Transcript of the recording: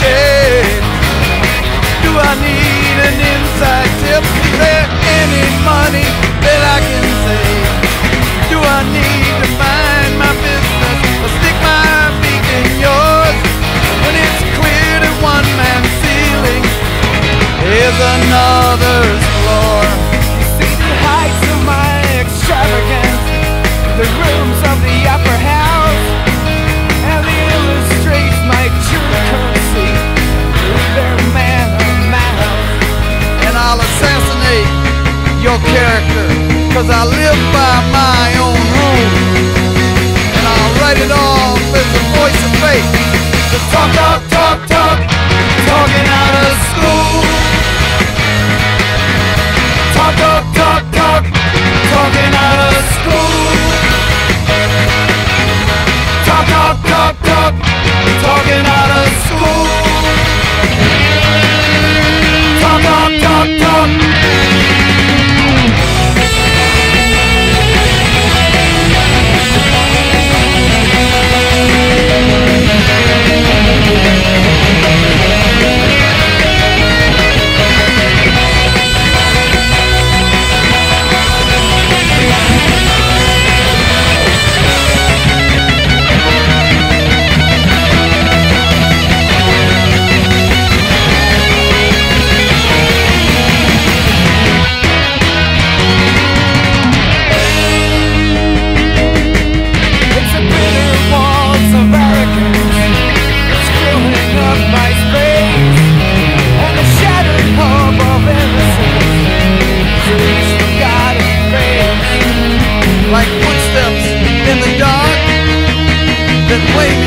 Yeah. Cause I live by my own rules And I'll write it off as a voice of faith. Just talk, talk, talk, talk. Wait.